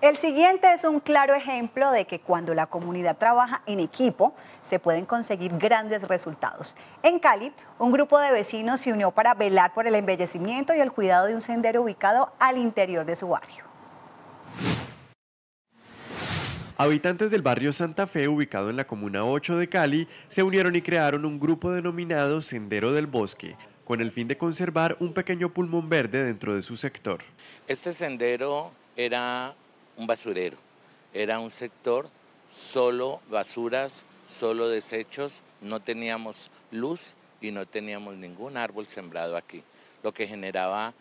El siguiente es un claro ejemplo de que cuando la comunidad trabaja en equipo se pueden conseguir grandes resultados. En Cali, un grupo de vecinos se unió para velar por el embellecimiento y el cuidado de un sendero ubicado al interior de su barrio. Habitantes del barrio Santa Fe, ubicado en la comuna 8 de Cali, se unieron y crearon un grupo denominado Sendero del Bosque, con el fin de conservar un pequeño pulmón verde dentro de su sector. Este sendero era un basurero. Era un sector solo basuras, solo desechos, no teníamos luz y no teníamos ningún árbol sembrado aquí, lo que generaba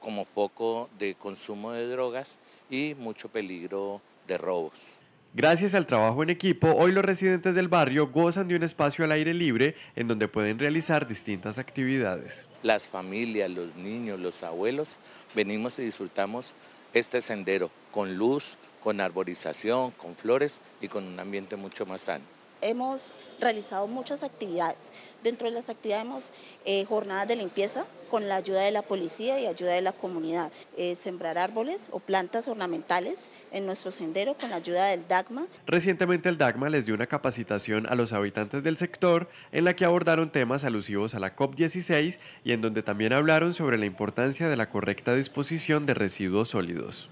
como foco de consumo de drogas y mucho peligro de robos. Gracias al trabajo en equipo, hoy los residentes del barrio gozan de un espacio al aire libre en donde pueden realizar distintas actividades. Las familias, los niños, los abuelos, venimos y disfrutamos este sendero con luz, con arborización, con flores y con un ambiente mucho más sano hemos realizado muchas actividades. Dentro de las actividades hemos eh, jornadas de limpieza con la ayuda de la policía y ayuda de la comunidad. Eh, sembrar árboles o plantas ornamentales en nuestro sendero con la ayuda del DAGMA. Recientemente el DAGMA les dio una capacitación a los habitantes del sector en la que abordaron temas alusivos a la COP16 y en donde también hablaron sobre la importancia de la correcta disposición de residuos sólidos.